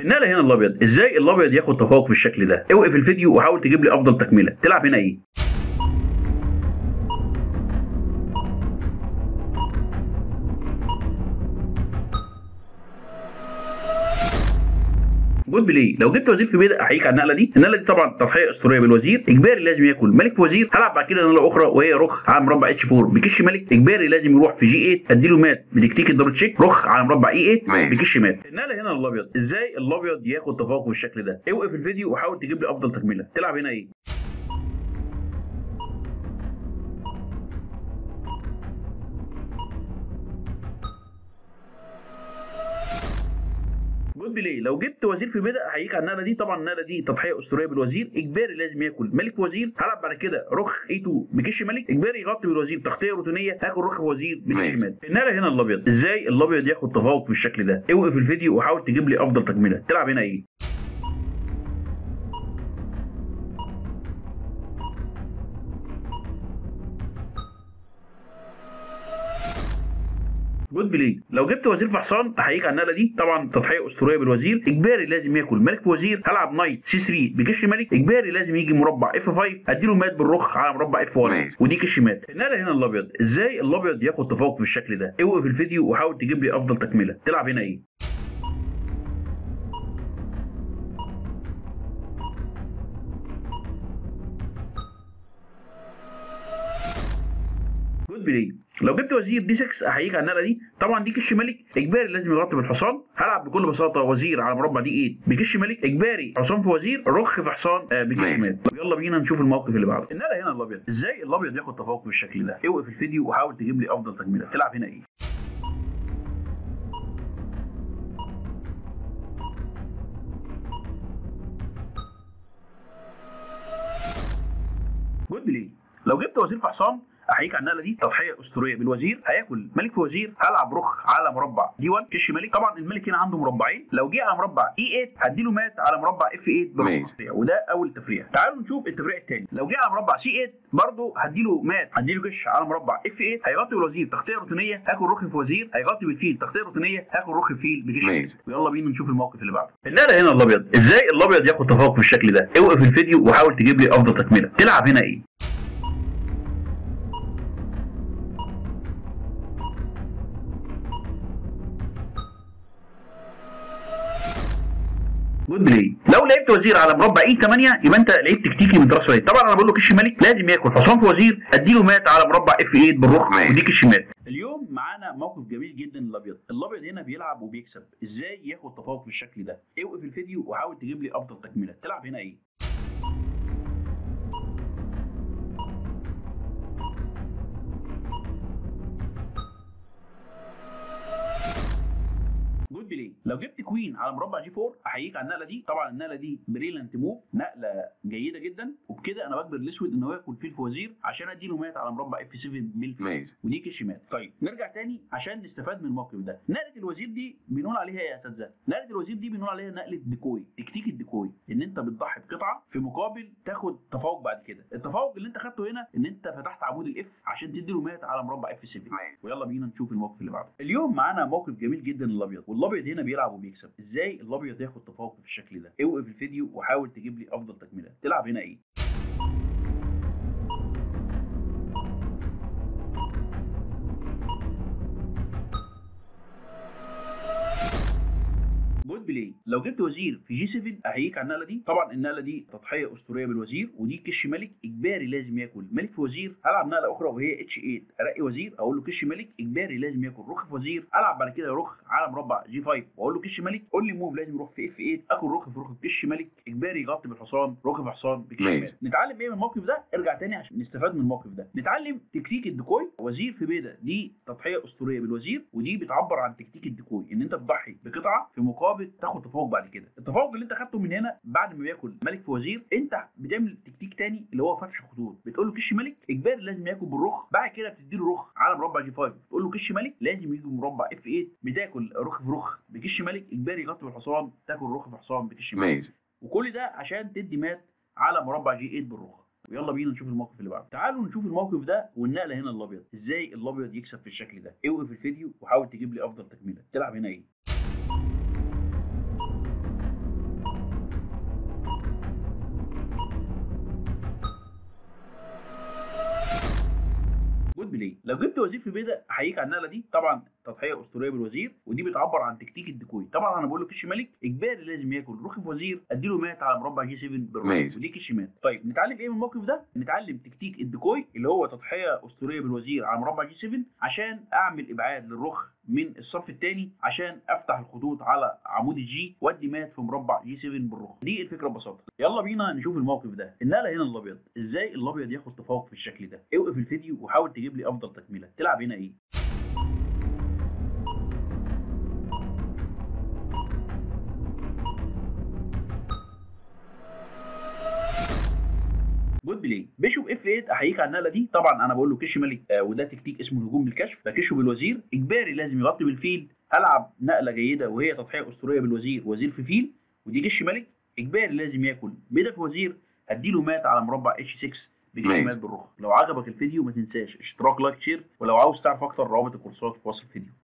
النقلة هنا الأبيض. إزاي الأبيض ياخد تفوق في الشكل ده؟ اوقف الفيديو وحاول تجيب لي أفضل تكملة. تلعب هنا إيه؟ good play لو جبت وزير في بيدأ أحييك على النقلة دي. النقلة دي طبعا تضحية أسطورية بالوزير. إجباري لازم ياكل. ملك وزير. هلعب بعد كده نقلة أخرى وهي رخ على مربع H 4 بكش ملك. إجباري لازم يروح في G 8 أديله مات. بتكتيك ال double check. رخ على مربع E 8 ماشي. بكش مات. النقلة هنا الأبيض. إزاي الأبيض ياخد تفوق بالشكل ده؟ اوقف الفيديو وحاول تجيب لي أفضل تكملة. تلعب هنا إيه؟ play لو جبت وزير في بيدأ احييك على النقلة دي. طبعا النقلة دي تضحية أسطورية بالوزير. إجباري لازم ياكل. ملك وزير هلعب بعد كده. رخ E 2 بكش ملك. إجباري يغطي بالوزير. تغطية روتينية. هاكل رخ وزير بكش. مات النقلة هنا الأبيض. إزاي الأبيض ياخد تفوق بالشكل ده؟ أوقف الفيديو وحاول تجيب لي أفضل تكمله تلعب هنا إيه؟ good play لو جبت وزير في حصان احييك على النقلة دي. طبعا تضحية أسطورية بالوزير. إجباري لازم ياكل ملك وزير. هلعب knight C 3 بكش ملك إجباري لازم يجي مربع F 5 أديله مات بالرخ على مربع F 1 ماشي. ودي كش مات النقلة هنا الأبيض. إزاي الأبيض ياخد تفوق بالشكل ده؟ اوقف الفيديو وحاول تجيب لي أفضل تكملة. تلعب هنا إيه؟ good play لو جبت وزير D 6 احييك على النقلة دي طبعا دي كش ملك إجباري لازم يغطي بالحصان. هلعب بكل بساطة وزير على مربع D 8 بكش ملك إجباري حصان في وزير رخ في حصان آه بكش طب يلا بينا نشوف الموقف اللي بعده. النقلة هنا الأبيض. إزاي الأبيض ياخد تفوق بالشكل ده؟ اوقف الفيديو وحاول تجيب لي أفضل تكمله تلعب هنا إيه؟ good play لو جبت وزير في حصان أحييك على النقله دي تضحية أسطورية. بالوزير هيأكل. ملك في وزير هلعب رخ على مربع. D 1 كش ملك. طبعا الملك هنا عنده مربعين. لو جه على مربع E 8 هديله مات على مربع F 8 برخ ماشي. تفريع، وده أول تفريع. تعالوا نشوف التفريع الثاني لو جه على مربع C 8 برضه هديله مات. هديله كش على مربع F 8 هيغطي بالوزير تغطية روتينية. هاكل رخ في وزير. هيغطي بالفيل. تغطية روتينية. هاكل رخ في فيل بكش. ويلا بينا نشوف الموقف اللي بعده. النقلة هنا الأبيض. إزاي الأبيض ياخد تفوق بالشكل ده؟ اوقف الفيديو وحاول تجيب لي أفضل تكملة. تلعب هنا إيه؟ good play لو لعبت وزير على مربع E 8 يبقى أنت لعبت تكتيكي من راس طبعا أنا بقول له كش ملك لازم ياكل. حصان في وزير أديله مات على مربع F 8 بالرخ ماشي. ودي كش مات اليوم معانا موقف جميل جدا للابيض الأبيض هنا بيلعب وبيكسب. إزاي ياخد تفوق بالشكل ده؟ اوقف الفيديو وحاول تجيب لي أفضل تكملة. تلعب هنا إيه؟ لو جبت queen على مربع G 4 احييك على النقلة دي. طبعا النقلة دي brilliant move نقلة جيدة جدا. وبكده أنا بجبر الأسود ان هو ياكل فيل في وزير عشان أديله مات على مربع F 7 بالفيل ودي كش مات طيب نرجع تاني عشان نستفاد من الموقف ده. نقلة الوزير دي بنقول عليها إيه يا اساتذه نقلة الوزير دي بنقول عليها نقلة decoy. تكتيك ال decoy إن أنت بتضحي بقطعة في مقابل تاخد تفوق بعد كده. التفوق اللي أنت خدته هنا إن أنت فتحت عمود ال F عشان تديله مات على مربع F 7 ماشي. ويلا بينا نشوف الموقف اللي بعده. اليوم معانا موقف جميل جدا للأبيض. والأبيض هنا بيلعب وبيكسب. إزاي الأبيض ياخد تفوق بالشكل ده؟ اوقف الفيديو وحاول تجيب لي أفضل تكملة. تلعب هنا إيه؟ play لو جبت وزير في G 7 أحييك على النقلة دي. طبعا النقلة دي تضحية أسطورية بالوزير ودي كش ملك إجباري لازم ياكل. ملك في وزير العب نقلة أخرى وهي H 8 ارقي وزير أقول له كش ملك إجباري لازم ياكل. رخ في وزير العب بعد كده رخ على مربع G 5 وأقول له كش ملك only move لازم يروح في F 8 آكل رخ في رخ كش ملك إجباري يغطي بالحصان رخ في حصان بكش. ملك. نتعلم إيه من الموقف ده؟ ارجع تاني عشان نستفاد من الموقف ده. نتعلم تكتيك ال decoy. وزير في بيدأ دي تضحية أسطورية بالوزير ودي بتعبر عن تكتيك ال decoy. إن أنت تضحي بقطعة في مقابل تاخد تفوق بعد كده. التفوق اللي أنت خدته من هنا بعد ما بياكل ملك في وزير أنت بتعمل تكتيك تاني اللي هو فتح خطوط بتقول له كش ملك إجباري لازم ياكل بالرخ. بعد كده بتدي له رخ على مربع G 5 تقول له كش ملك لازم يجي مربع F 8 بتاكل رخ في رخ. بكش ملك إجباري يغطي بالحصان تاكل رخ في حصان بكش ملك. وكل ده عشان تدي مات على مربع G 8 بالرخ. ويلا بينا نشوف الموقف اللي بعده. تعالوا نشوف الموقف ده والنقلة هنا الأبيض. إزاي الأبيض يكسب في الشكل ده؟ اوقف الفيديو وحاول تجيب لي أفضل تكملة. تلعب هنا إيه؟ good play لو جبت وزير في بيدأ أحييك على النقلة دي. طبعا تضحيه اسطوريه بالوزير ودي بتعبر عن تكتيك ال decoy. طبعا أنا بقول كش ملك إجباري لازم ياكل. رخ في وزير أديله مات على مربع G 7 بالرخ ماشي. ودي كش مات. طيب نتعلم إيه من الموقف ده؟ نتعلم تكتيك ال decoy اللي هو تضحية أسطورية بالوزير على مربع G 7 عشان أعمل إبعاد للرخ من الصف الثاني عشان أفتح الخطوط على عمود ال G وأدي مات في مربع G 7 بالرخ. دي الفكرة ببساطة. يلا بينا نشوف الموقف ده. النقلة هنا الأبيض. إزاي الأبيض ياخد تفوق في الشكل ده؟ اوقف الفيديو وحاول تجيب لي أفضل تكملة. تلعب هنا إيه؟ good play bishop F 8 احييك على النقلة دي. طبعا أنا بقول له كش ملك آه وده تكتيك اسمه الهجوم بالكشف فكشه بالوزير. إجباري لازم يغطي بالفيل. هلعب نقلة جيدة وهي تضحية أسطورية بالوزير. وزير في فيل ودي كش ملك. إجباري لازم ياكل. بيدأ في وزير هديله مات على مربع H 6 بكش ماشي. مات بالرخ لو عجبك الفيديو ما تنساش. اشتراك like share. ولو عاوز تعرف أكتر روابط الكورسات في وصف الفيديو.